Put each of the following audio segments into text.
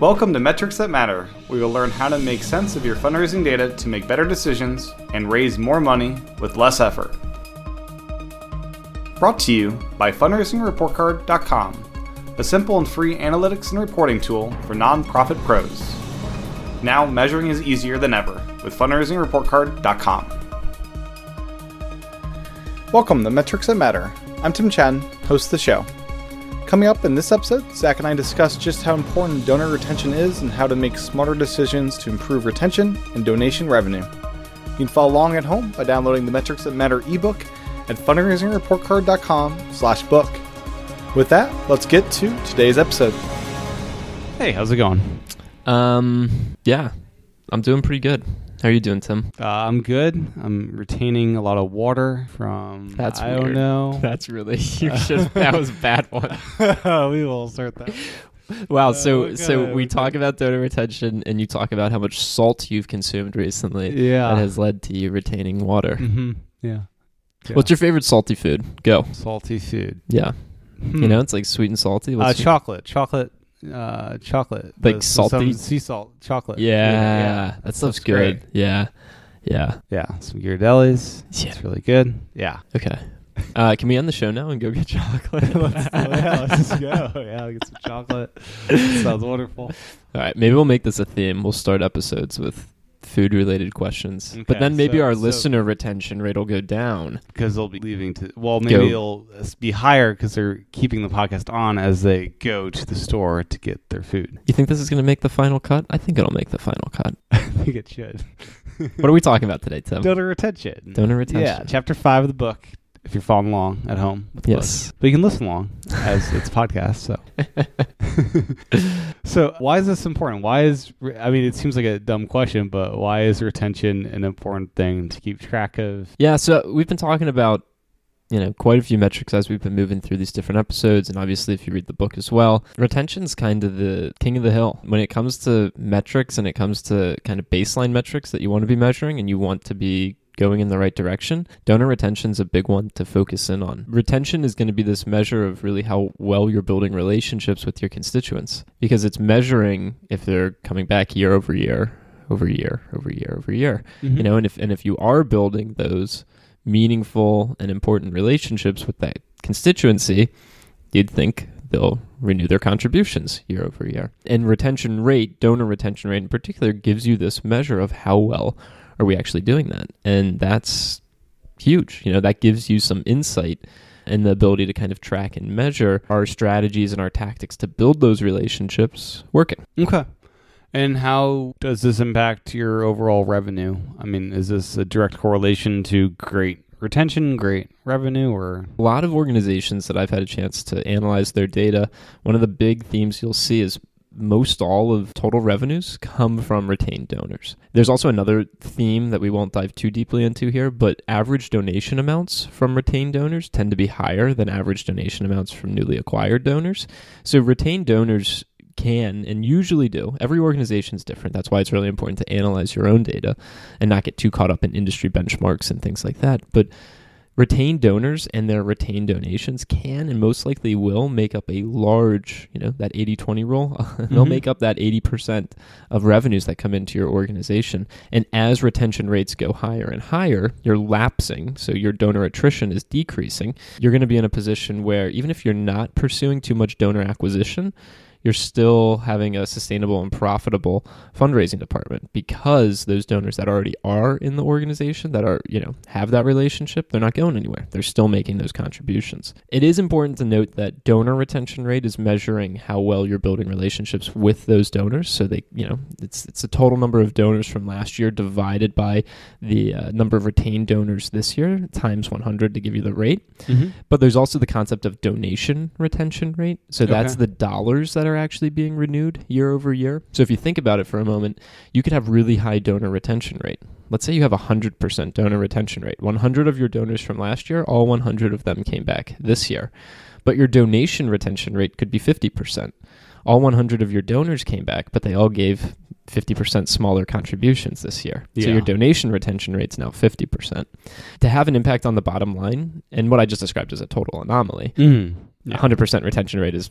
Welcome to Metrics That Matter. We will learn how to make sense of your fundraising data to make better decisions and raise more money with less effort. Brought to you by fundraisingreportcard.com, a simple and free analytics and reporting tool for nonprofit pros. Now measuring is easier than ever with fundraisingreportcard.com. Welcome to Metrics That Matter. I'm Tim Chen, host of the show. Coming up in this episode, Zach and I discuss just how important donor retention is and how to make smarter decisions to improve retention and donation revenue. You can follow along at home by downloading the Metrics That Matter ebook at fundraisingreportcard.com slash book. With that, let's get to today's episode. Hey, how's it going? Um, yeah, I'm doing pretty good. How are you doing, Tim? Uh, I'm good. I'm retaining a lot of water from. That's I weird. don't know. That's really you should. that was a bad one. we will start that. Wow. Uh, So we're so we we're talk about donor retention, and you talk about how much salt you've consumed recently. Yeah. That has led to you retaining water. Mm-hmm. Yeah. Yeah. What's your favorite salty food? Go. salty food? Yeah. Hmm. You know, it's like sweet and salty. uh, What's your- chocolate, chocolate, uh, chocolate, Like The- salty- sea salt, chocolate. yeah, that stuff's great. good. Yeah. Yeah. Yeah, some Ghirardellis. Yeah. It's really good. Yeah. Okay. Uh, can we end the show now and go get chocolate? yeah, let's just go. Yeah, get some chocolate. Sounds wonderful. All right, maybe we'll make this a theme. We'll start episodes with food related questions. but then maybe so- our so- listener retention rate will go down. Because they'll be leaving to. Well, maybe it'll be higher because they're keeping the podcast on as they go to the store to get their food. You think this is going to make the final cut? I think it'll make the final cut. I think it should. What are we talking about today, Tim? Donor retention. Donor retention. Yeah, chapter five of the book. If you're following along at home, with the book. Yes. but you can listen along as it's a podcast. So, so why is this important? Why is I mean, it seems like a dumb question, but why is retention an important thing to keep track of? Yeah, so we've been talking about you know quite a few metrics as we've been moving through these different episodes and obviously if you read the book as well retention's kind of the king of the hill when it comes to metrics and it comes to kind of baseline metrics that you want to be measuring and you want to be going in the right direction donor retention's a big one to focus in on. Retention is going to be this measure of really how well you're building relationships with your constituents because it's measuring if they're coming back year over year over year over year over year. Mm-hmm. You know and if and if you are building those meaningful and important relationships with that constituency you'd think they'll renew their contributions year over year. And retention rate donor retention rate in particular gives you this measure of how well are we actually doing that and that's huge you know that gives you some insight and the ability to kind of track and measure our strategies and our tactics to build those relationships working Okay. And how does this impact your overall revenue? I mean, is this a direct correlation to great retention, great revenue, or a lot of organizations that I've had a chance to analyze their data, one of the big themes you'll see is most all of total revenues come from retained donors. There's also another theme that we won't dive too deeply into here, but average donation amounts from retained donors tend to be higher than average donation amounts from newly acquired donors. So retained donors can and usually do. Every organization is different. That's why it's really important to analyze your own data and not get too caught up in industry benchmarks and things like that. But retained donors and their retained donations can and most likely will make up a large, you know, that 80-20 rule. They'll Mhm. make up that 80% of revenues that come into your organization. And as retention rates go higher and higher, you're lapsing, so your donor attrition is decreasing. You're going to be in a position where even if you're not pursuing too much donor acquisition, you're still having a sustainable and profitable fundraising department because those donors that already are in the organization that are, you know, have that relationship, they're not going anywhere. They're still making those contributions. It is important to note that donor retention rate is measuring how well you're building relationships with those donors. So they, you know, it's it's the total number of donors from last year divided by the uh, number of retained donors this year times 100 to give you the rate. But there's also the concept of donation retention rate. So that's Okay. the dollars that are actually being renewed year over year. So if you think about it for a moment, you could have really high donor retention rate. Let's say you have a 100% donor retention rate. 100 of your donors from last year, all 100 of them came back this year. But your donation retention rate could be 50%. All 100 of your donors came back, but they all gave 50% smaller contributions this year. So your donation retention rate's now 50%. To have an impact on the bottom line, and what I just described as a total anomaly, Mm. Yeah. 100% retention rate is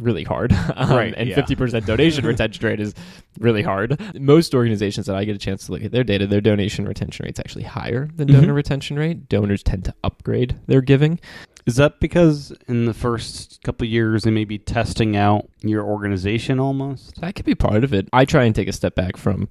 really hard. Um, Right, and yeah. 50% donation retention rate is really hard. Most organizations that I get a chance to look at their data, their donation retention rate is actually higher than donor retention rate. Donors tend to upgrade their giving. Is that because in the first couple of years they may be testing out your organization almost? That could be part of it. I try and take a step back from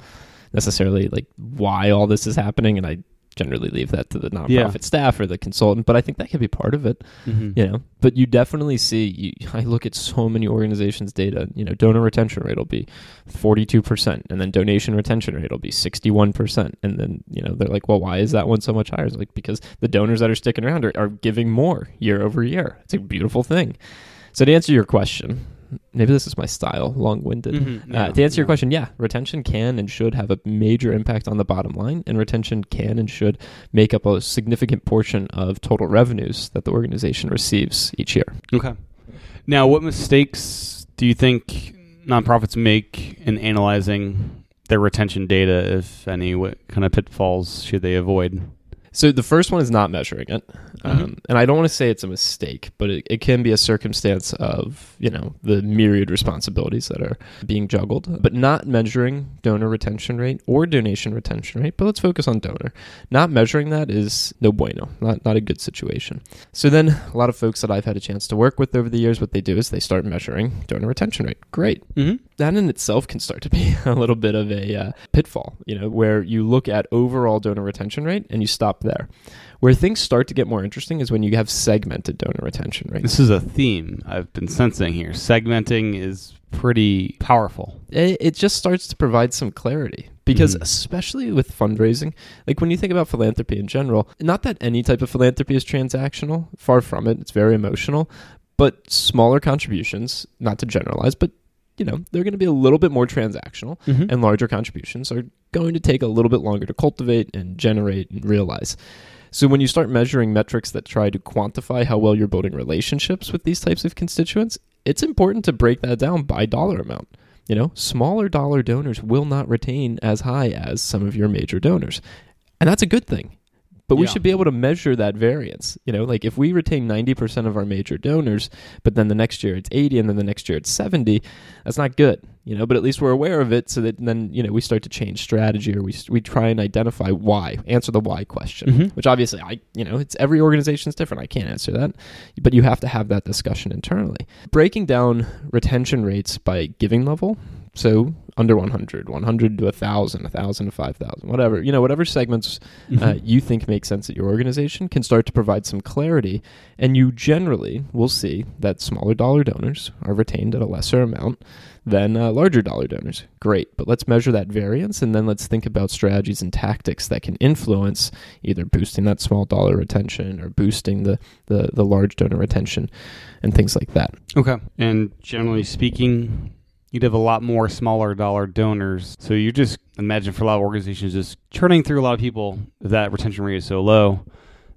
necessarily like why all this is happening and I generally leave that to the nonprofit Yeah. staff or the consultant, but I think that could be part of it. Mm-hmm. you know but you definitely see you, i look at so many organizations data you know donor retention rate will be 42% and then donation retention rate will be 61% and then you know they're like well why is that one so much higher it's like because the donors that are sticking around are, are giving more year over year it's a beautiful thing so to answer your question maybe this is my style long-winded Mhm. uh, to answer your question, yeah, retention can and should have a major impact on the bottom line, and retention can and should make up a significant portion of total revenues that the organization receives each year. Okay. Now, what mistakes do you think nonprofits make in analyzing their retention data, if any? What kind of pitfalls should they avoid? So the first one is not measuring it, um, Mhm. and I don't want to say it's a mistake, but it, it can be a circumstance of you know the myriad responsibilities that are being juggled. But not measuring donor retention rate or donation retention rate. But let's focus on donor. Not measuring that is no bueno, not not a good situation. So then a lot of folks that I've had a chance to work with over the years, what they do is they start measuring donor retention rate. Great, Mm-hmm. that in itself can start to be a little bit of a uh, pitfall, you know, where you look at overall donor retention rate and you stop there. Where things start to get more interesting is when you have segmented donor retention rate. This is a theme I've been sensing here. Segmenting is pretty powerful. It, it just starts to provide some clarity because, Mhm. especially with fundraising, like when you think about philanthropy in general, not that any type of philanthropy is transactional, far from it, it's very emotional, but smaller contributions, not to generalize, but you know, they're going to be a little bit more transactional. Mm-hmm. and larger contributions are going to take a little bit longer to cultivate and generate and realize. So when you start measuring metrics that try to quantify how well you're building relationships with these types of constituents, it's important to break that down by dollar amount. You know, smaller dollar donors will not retain as high as some of your major donors. And that's a good thing. But we Yeah. should be able to measure that variance. You know, like if we retain 90% of our major donors, but then the next year it's 80 and then the next year it's 70, that's not good. You know, but at least we're aware of it so that then, you know, we start to change strategy or we, we try and identify why, answer the why question, Mhm. which obviously I, you know, it's every organization is different. I can't answer that, but you have to have that discussion internally. Breaking down retention rates by giving level. So under 100, 100 to 1,000, 1,000 to 5,000, whatever, you know, whatever segments Mm-hmm. uh, you think make sense at your organization can start to provide some clarity. And you generally will see that smaller dollar donors are retained at a lesser amount than uh, larger dollar donors. Great. But let's measure that variance and then let's think about strategies and tactics that can influence either boosting that small dollar retention or boosting the, the, the large donor retention and things like that. Okay. And generally speaking, you'd have a lot more smaller dollar donors. So you just imagine for a lot of organizations just churning through a lot of people, that retention rate is so low,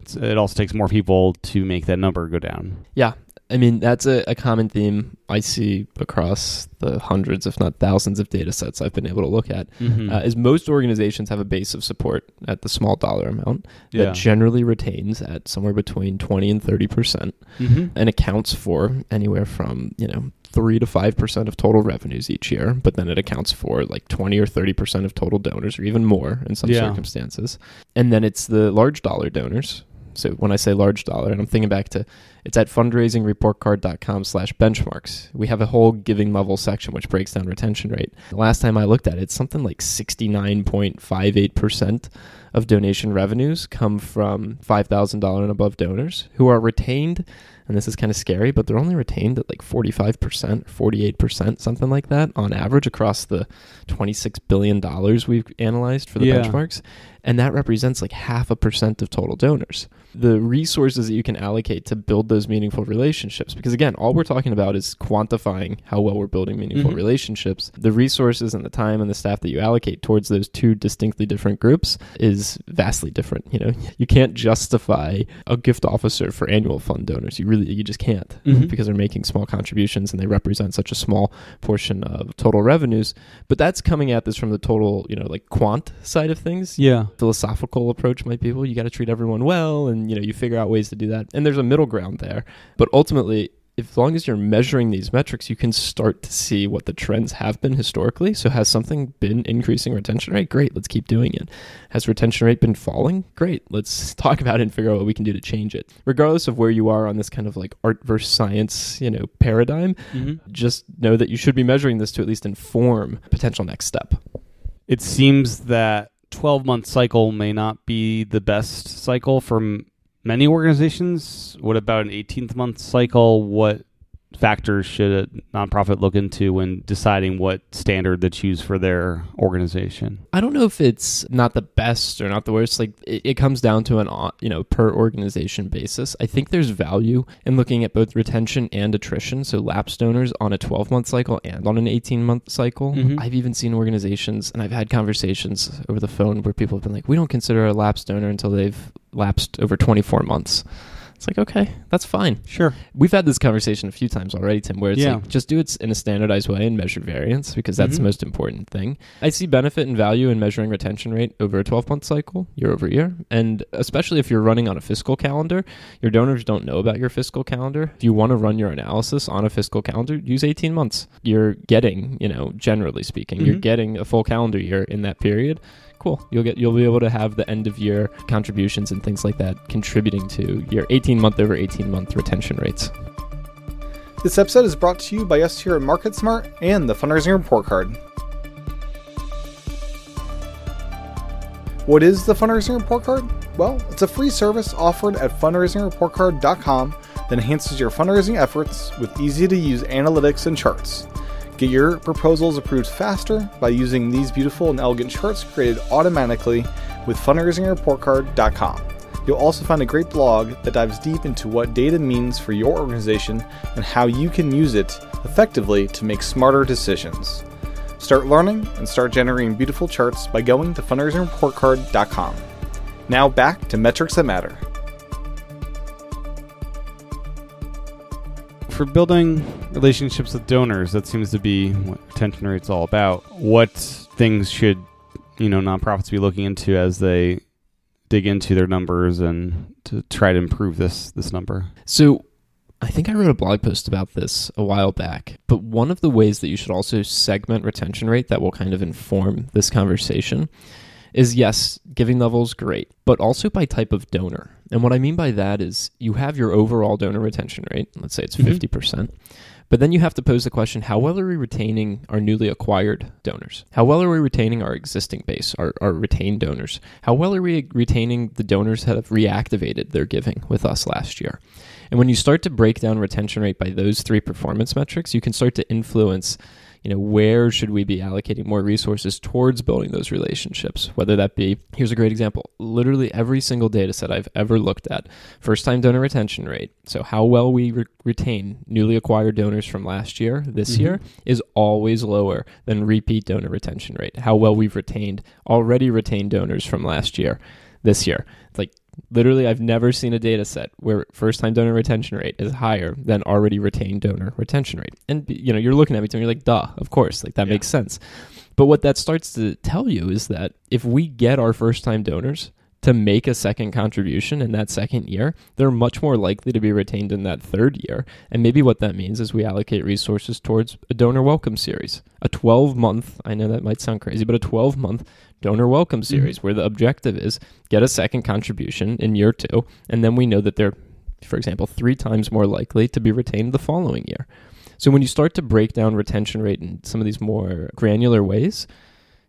it's, it also takes more people to make that number go down. Yeah. I mean, that's a, a common theme I see across the hundreds, if not thousands, of data sets I've been able to look at. Mm-hmm. uh, is most organizations have a base of support at the small dollar amount that generally retains at somewhere between 20 and 30 percent mm-hmm. and accounts for anywhere from you know 3 to 5 percent of total revenues each year but then it accounts for like 20 or 30 percent of total donors or even more in some Yeah. circumstances and then it's the large dollar donors so when I say large dollar, and I'm thinking back to, it's at fundraisingreportcard.com slash benchmarks. We have a whole giving level section which breaks down retention rate. The last time I looked at it, it's something like 69.58% of donation revenues come from $5,000 and above donors who are retained, and this is kind of scary, but they're only retained at like 45%, 48%, something like that on average across the $26 billion we've analyzed for the Yeah. benchmarks. And that represents like half a percent of total donors. The resources that you can allocate to build those meaningful relationships, because again, all we're talking about is quantifying how well we're building meaningful Mhm. relationships. The resources and the time and the staff that you allocate towards those two distinctly different groups is vastly different. You know, you can't justify a gift officer for annual fund donors. You really, you just can't Mhm. because they're making small contributions and they represent such a small portion of total revenues. But that's coming at this from the total, you know, like quant side of things Yeah. philosophical approach might be well you got to treat everyone well and you know you figure out ways to do that and there's a middle ground there but ultimately as long as you're measuring these metrics, you can start to see what the trends have been historically. So, has something been increasing retention rate? Great, let's keep doing it. Has retention rate been falling? Great, let's talk about it and figure out what we can do to change it. Regardless of where you are on this kind of like art versus science, you know, paradigm, Mm-hmm. just know that you should be measuring this to at least inform potential next step. It seems that 12 month cycle may not be the best cycle for m- many organizations. What about an 18th month cycle? What factors should a nonprofit look into when deciding what standard to choose for their organization? I don't know if it's not the best or not the worst. Like it, it comes down to an you know per organization basis. I think there's value in looking at both retention and attrition. So lapse donors on a 12 month cycle and on an 18 month cycle. Mhm. I've even seen organizations and I've had conversations over the phone where people have been like, "We don't consider a lapse donor until they've lapsed over 24 months." It's like, okay, that's fine. Sure. We've had this conversation a few times already, Tim, where it's Yeah. like just do it in a standardized way and measure variance because that's the Mhm. most important thing. I see benefit and value in measuring retention rate over a 12 month cycle, year over year. And especially if you're running on a fiscal calendar, your donors don't know about your fiscal calendar. If you want to run your analysis on a fiscal calendar, use 18 months. You're getting, you know, generally speaking, you're Mhm. getting a full calendar year in that period. Cool. You'll get you'll be able to have the end of year contributions and things like that contributing to your 18 month over 18 month retention rates. This episode is brought to you by us here at MarketSmart and the Fundraising Report Card. What is the Fundraising Report Card? Well, it's a free service offered at fundraisingreportcard.com that enhances your fundraising efforts with easy to use analytics and charts. Get your proposals approved faster by using these beautiful and elegant charts created automatically with fundraisingreportcard.com. You'll also find a great blog that dives deep into what data means for your organization and how you can use it effectively to make smarter decisions. Start learning and start generating beautiful charts by going to fundraisingreportcard.com. Now back to metrics that matter. For building relationships with donors, that seems to be what retention rate's all about. What things should you know nonprofits be looking into as they dig into their numbers and to try to improve this this number? So, I think I wrote a blog post about this a while back, but one of the ways that you should also segment retention rate that will kind of inform this conversation is yes, giving levels great, but also by type of donor. And what I mean by that is you have your overall donor retention rate, let's say it's Mhm. 50%. But then you have to pose the question how well are we retaining our newly acquired donors? How well are we retaining our existing base, our, our retained donors? How well are we retaining the donors that have reactivated their giving with us last year? And when you start to break down retention rate by those three performance metrics, you can start to influence, you know, where should we be allocating more resources towards building those relationships? Whether that be, here's a great example. Literally every single data set I've ever looked at, first time donor retention rate. So how well we re- retain newly acquired donors from last year, this Mhm. year, is always lower than repeat donor retention rate. How well we've retained already retained donors from last year, this year. It's like literally I've never seen a data set where first time donor retention rate is higher than already retained donor retention rate. And you know, you're looking at me and you're like, duh, of course, like that Yeah. makes sense. But what that starts to tell you is that if we get our first time donors to make a second contribution in that second year, they're much more likely to be retained in that third year. And maybe what that means is we allocate resources towards a donor welcome series, a 12 month, I know that might sound crazy, but a 12 month donor welcome series where the objective is get a second contribution in year two. And then we know that they're, for example, three times more likely to be retained the following year. So when you start to break down retention rate in some of these more granular ways,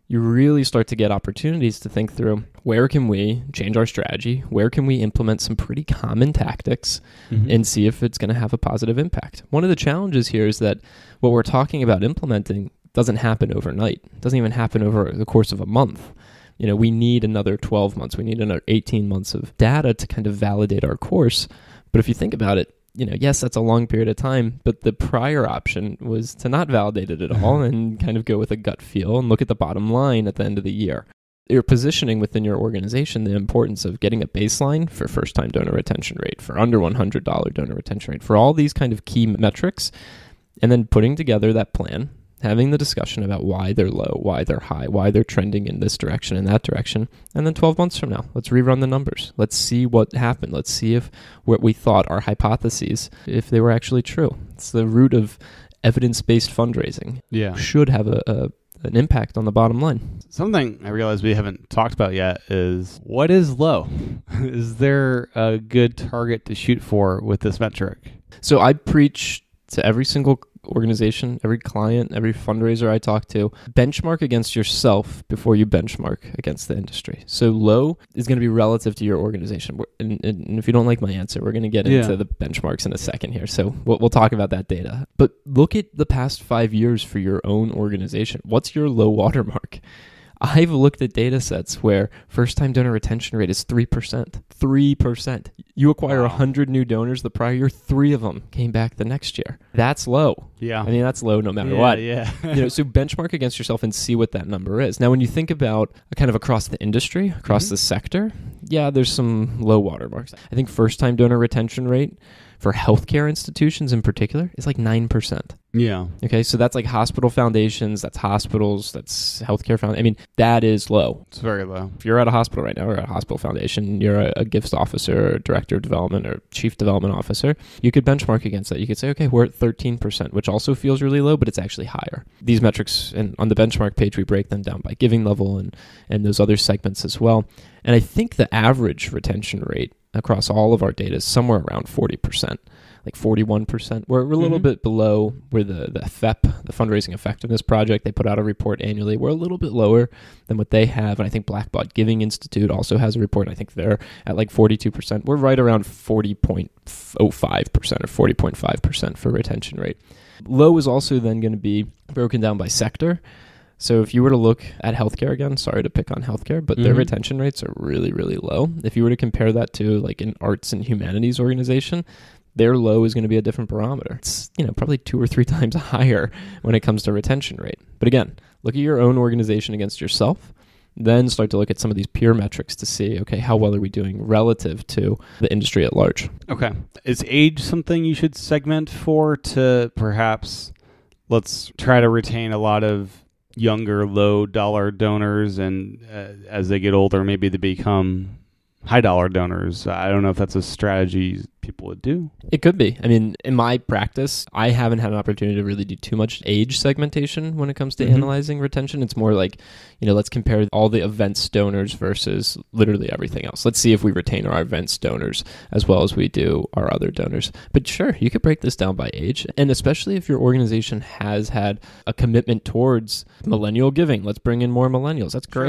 you really start to get opportunities to think through where can we change our strategy? Where can we implement some pretty common tactics Mm-hmm. and see if it's going to have a positive impact? One of the challenges here is that what we're talking about implementing doesn't happen overnight. It doesn't even happen over the course of a month. You know, we need another 12 months, we need another 18 months of data to kind of validate our course. But if you think about it, you know, yes, that's a long period of time, but the prior option was to not validate it at uh-huh. all and kind of go with a gut feel and look at the bottom line at the end of the year. You're positioning within your organization the importance of getting a baseline for first time donor retention rate, for under $100 donor retention rate, for all these kind of key metrics, and then putting together that plan having the discussion about why they're low, why they're high, why they're trending in this direction and that direction. And then 12 months from now, let's rerun the numbers. Let's see what happened. Let's see if what we thought, our hypotheses, if they were actually true. It's the root of evidence based fundraising. Yeah. Should have a, a an impact on the bottom line. Something I realize we haven't talked about yet is what is low? is there a good target to shoot for with this metric? So I preach to every single organization, every client, every fundraiser I talk to, benchmark against yourself before you benchmark against the industry. So low is going to be relative to your organization. And, and, if you don't like my answer, we're going to get Yeah. into the benchmarks in a second here. So we'll, we'll talk about that data. But look at the past five years for your own organization. What's your low watermark? I've looked at data sets where first time donor retention rate is 3%. 3%. You acquire Wow. 100 new donors the prior year, three of them came back the next year. That's low. Yeah. I mean, that's low no matter yeah, what. Yeah. you know, so benchmark against yourself and see what that number is. Now, when you think about kind of across the industry, across Mhm. the sector, yeah, there's some low watermarks. I think first time donor retention rate for healthcare institutions in particular is like 9%. yeah. Okay, so that's like hospital foundations, that's hospitals, that's healthcare found. I mean, that is low. It's very low. If you're at a hospital right now or a hospital foundation, you're a, a gifts officer or director of development or chief development officer, you could benchmark against that. You could say, okay, we're at 13%, which also feels really low, but it's actually higher. These metrics, and on the benchmark page, we break them down by giving level and, and those other segments as well. And I think the average retention rate across all of our data is somewhere around 40%. Like 41%. We're, we're a little Mhm. bit below where the, the FEP, the Fundraising Effectiveness Project, they put out a report annually. We're a little bit lower than what they have. And I think Blackbaud Giving Institute also has a report. I think they're at like 42%. We're right around 40.05% or 40.5% for retention rate. Low is also then going to be broken down by sector. So if you were to look at healthcare again, sorry to pick on healthcare, but their Mhm. retention rates are really, really low. If you were to compare that to like an arts and humanities organization, their low is going to be a different barometer. It's, you know, probably two or three times higher when it comes to retention rate. But again, look at your own organization against yourself. Then start to look at some of these peer metrics to see, okay, how well are we doing relative to the industry at large? Okay. Is age something you should segment for to perhaps let's try to retain a lot of younger low dollar donors and uh, as they get older maybe they become high dollar donors. I don't know if that's a strategy people would do. It could be. I mean, in my practice, I haven't had an opportunity to really do too much age segmentation when it comes to Mhm. analyzing retention. It's more like, you know, let's compare all the events donors versus literally everything else. Let's see if we retain our events donors as well as we do our other donors. But sure, you could break this down by age. And especially if your organization has had a commitment towards millennial giving, let's bring in more millennials. That's Sure.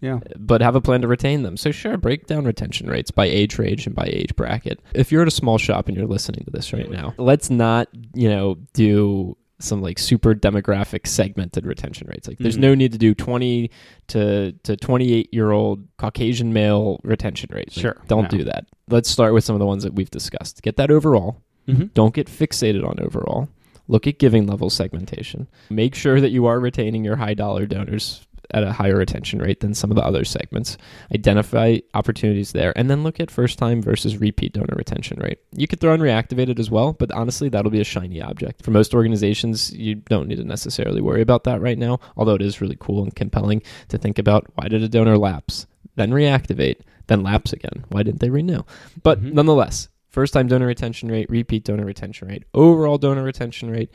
Yeah. but have a plan to retain them. So sure, break down retention rates by age range and by age bracket. If you're at a small shop and you're listening to this right now, let's not, you know, do some like super demographic segmented retention rates. Like there's Mhm. no need to do 20 to to 28 year old Caucasian male retention rates. Like, Sure. don't No. do that. Let's start with some of the ones that we've discussed. Get that overall. Mm-hmm. Don't get fixated on overall. Look at giving level segmentation. Make sure that you are retaining your high dollar donors at a higher retention rate than some of the other segments. Identify opportunities there and then look at first time versus repeat donor retention rate. You could throw in reactivated as well, but honestly, that'll be a shiny object. For most organizations, you don't need to necessarily worry about that right now, although it is really cool and compelling to think about why did a donor lapse, then reactivate, then lapse again. Why didn't they renew? But Mhm. nonetheless, first time donor retention rate, repeat donor retention rate, overall donor retention rate,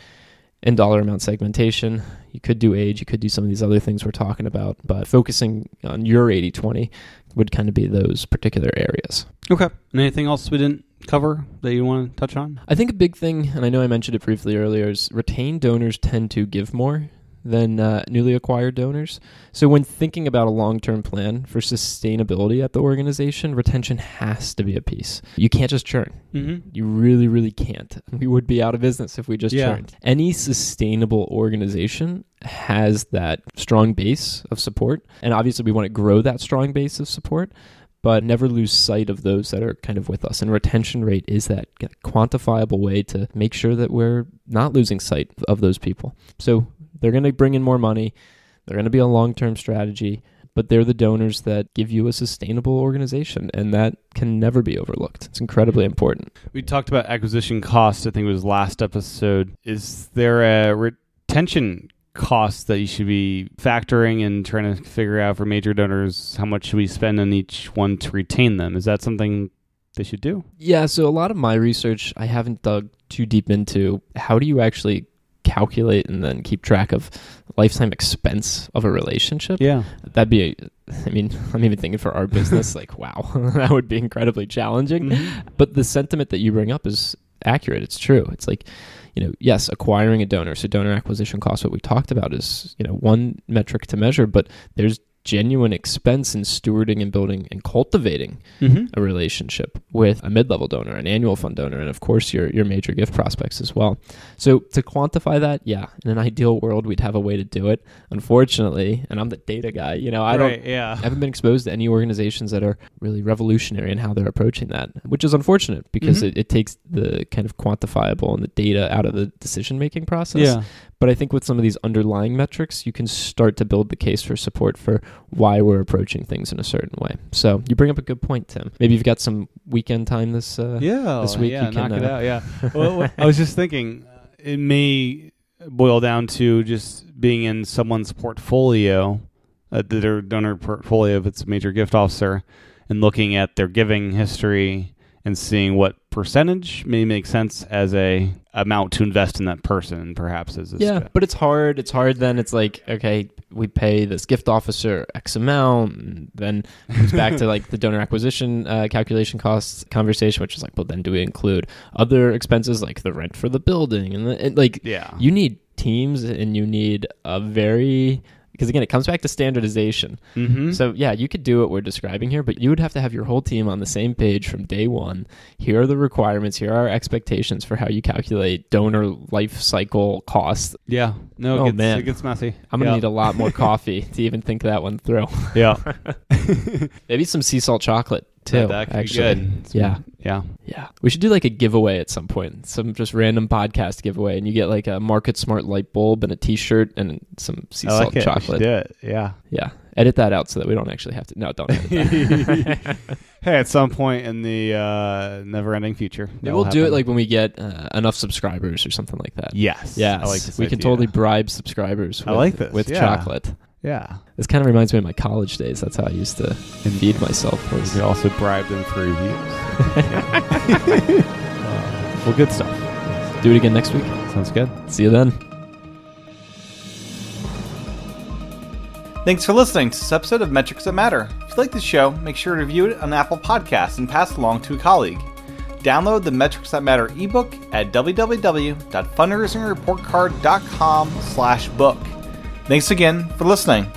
and dollar amount segmentation. You could do age, you could do some of these other things we're talking about, but focusing on your 80 20 would kind of be those particular areas. Okay. And anything else we didn't cover that you want to touch on? I think a big thing, and I know I mentioned it briefly earlier, is retained donors tend to give more than uh, newly acquired donors. So when thinking about a long-term plan for sustainability at the organization, retention has to be a piece. You can't just churn. Mm-hmm. You really, really can't. We would be out of business if we just Yeah. churned. Any sustainable organization has that strong base of support. And obviously, we want to grow that strong base of support, but never lose sight of those that are kind of with us. And retention rate is that quantifiable way to make sure that we're not losing sight of those people. So they're going to bring in more money, they're going to be a long term strategy. But they're the donors that give you a sustainable organization, and that can never be overlooked. It's incredibly important. We talked about acquisition costs. I think it was last episode. Is there a retention costs that you should be factoring and trying to figure out for major donors how much should we spend on each one to retain them? Is that something they should do? Yeah, so a lot of my research I haven't dug too deep into. How do you actually calculate and then keep track of lifetime expense of a relationship? Yeah. That'd be a, I mean, I'm even thinking for our business like wow, that would be incredibly challenging. Mm-hmm. But the sentiment that you bring up is accurate. It's true. It's like you know, yes, acquiring a donor, so donor acquisition cost, what we talked about is, you know, one metric to measure, but there's genuine expense in stewarding and building and cultivating Mm-hmm. a relationship with a mid-level donor, an annual fund donor, and of course your your major gift prospects as well. So to quantify that, yeah, in an ideal world we'd have a way to do it. Unfortunately, and I'm the data guy, you know, I don't yeah. I haven't been exposed to any organizations that are really revolutionary in how they're approaching that, which is unfortunate because Mhm. it, it takes the kind of quantifiable and the data out of the decision making process. Yeah. But I think with some of these underlying metrics, you can start to build the case for support for why we're approaching things in a certain way. So you bring up a good point, Tim. Maybe you've got some weekend time this. Uh, yeah, this week yeah, you can, knock it uh, out. Yeah. well, I was just thinking, uh, it may boil down to just being in someone's portfolio, uh, their donor portfolio if it's a major gift officer, and looking at their giving history and seeing what percentage may make sense as a amount to invest in that person, perhaps as a Yeah, but it's hard. It's hard. Then it's like, okay, we pay this gift officer X amount, and then it comes back to like the donor acquisition uh, calculation costs conversation, which is like, well, then do we include other expenses like the rent for the building and, the, and like yeah, you need teams and you need a very because again, it comes back to standardization. mm-hmm. So yeah, you could do what we're describing here, but you would have to have your whole team on the same page from day one. Here are the requirements. Here are our expectations for how you calculate donor life cycle costs. yeah, no, it, Oh, gets, man. it gets messy. I'm gonna yeah. need a lot more coffee to even think that one through. yeah, Maybe some sea salt chocolate too. Yeah, that could actually, be good. yeah, yeah. yeah. We should do like a giveaway at some point, some just random podcast giveaway, and you get like a MarketSmart light bulb and a T-shirt and some sea I salt like it. We chocolate. do it. Yeah. Yeah, edit that out so that we don't actually have to. No, don't. Edit that. hey, at some point in the uh, never-ending future, Maybe that we'll will do it like when we get uh, enough subscribers or something like that. yes. Yeah, I like this. we can totally bribe subscribers. With, I like this, with yeah. chocolate. Yeah. This kind of reminds me of my college days. That's how I used to feed myself. We Was could also bribe them for reviews. Uh, well, good stuff. do it again next week. Sounds good. See you then. Thanks for listening to this episode of Metrics That Matter. If you like the show, make sure to review it on Apple Podcasts and pass it along to a colleague. Download the Metrics That Matter ebook at www.fundraisingreportcard.com slash book. Thanks again for listening.